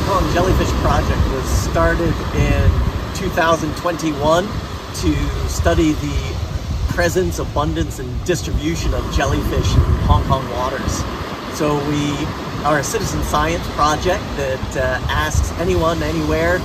Hong Kong Jellyfish Project was started in 2021 to study the presence, abundance, and distribution of jellyfish in Hong Kong waters. So we are a citizen science project that uh, asks anyone, anywhere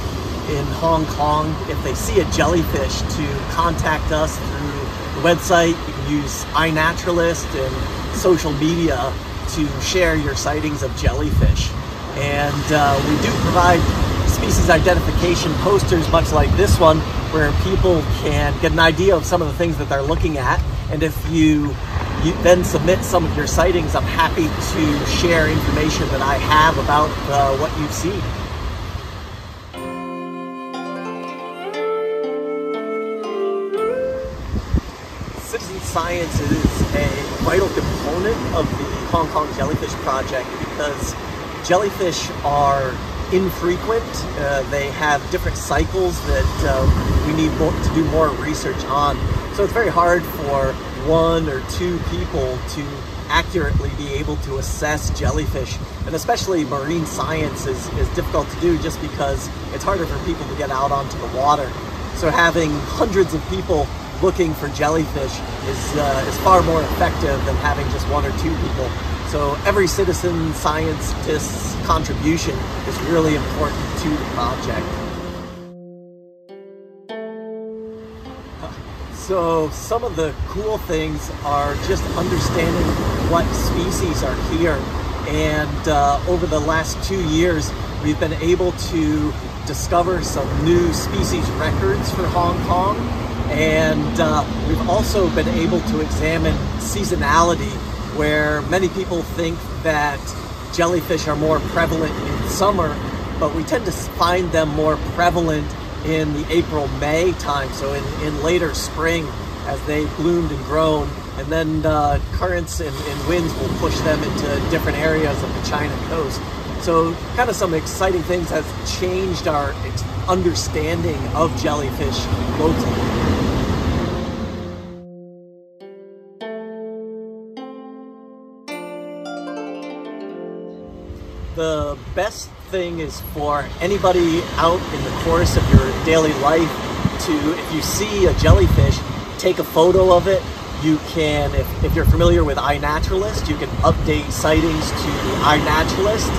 in Hong Kong, if they see a jellyfish to contact us through the website. You can use iNaturalist and social media to share your sightings of jellyfish. And uh, we do provide species identification posters much like this one where people can get an idea of some of the things that they're looking at. And if you, you then submit some of your sightings, I'm happy to share information that I have about uh, what you've seen. Citizen science is a vital component of the Hong Kong Jellyfish Project because jellyfish are infrequent. Uh, they have different cycles that uh, we need to do more research on. So it's very hard for one or two people to accurately be able to assess jellyfish. And especially marine science is, is difficult to do just because it's harder for people to get out onto the water. So having hundreds of people looking for jellyfish is, uh, is far more effective than having just one or two people. So every citizen scientist's contribution is really important to the project. So some of the cool things are just understanding what species are here. And uh, over the last two years, we've been able to discover some new species records for Hong Kong. And uh, we've also been able to examine seasonality where many people think that jellyfish are more prevalent in summer, but we tend to find them more prevalent in the April-May time, so in, in later spring as they bloomed and grown, and then uh, currents and, and winds will push them into different areas of the China coast. So kind of some exciting things has changed our understanding of jellyfish locally. The best thing is for anybody out in the course of your daily life to, if you see a jellyfish, take a photo of it. You can, if, if you're familiar with iNaturalist, you can update sightings to iNaturalist.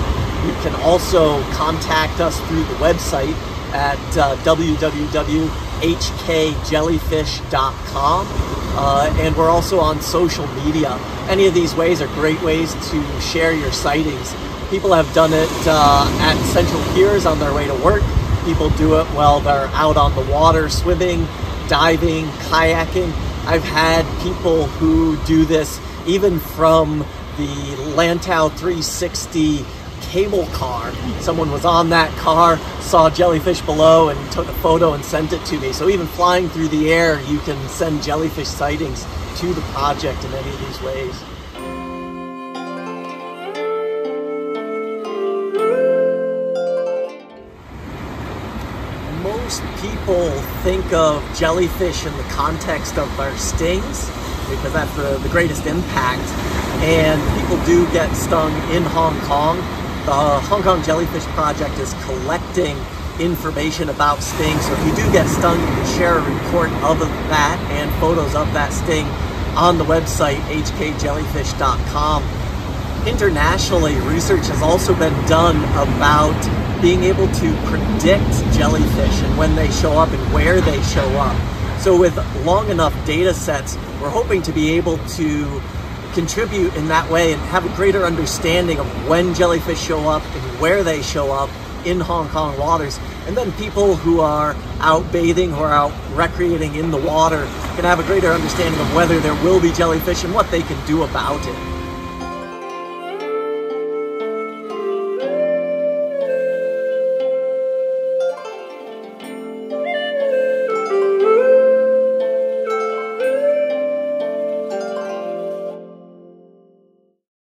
You can also contact us through the website at uh, www.hkjellyfish.com. Uh, and we're also on social media. Any of these ways are great ways to share your sightings. People have done it uh, at central piers on their way to work. People do it while they're out on the water swimming, diving, kayaking. I've had people who do this even from the Lantau 360 cable car. Someone was on that car, saw jellyfish below, and took a photo and sent it to me. So even flying through the air, you can send jellyfish sightings to the project in any of these ways. Most people think of jellyfish in the context of their stings because that's the, the greatest impact. And people do get stung in Hong Kong. The Hong Kong Jellyfish Project is collecting information about stings. So if you do get stung, you can share a report of that and photos of that sting on the website hkjellyfish.com. Internationally, research has also been done about being able to predict jellyfish and when they show up and where they show up. So with long enough data sets, we're hoping to be able to contribute in that way and have a greater understanding of when jellyfish show up and where they show up in Hong Kong waters. And then people who are out bathing or out recreating in the water can have a greater understanding of whether there will be jellyfish and what they can do about it.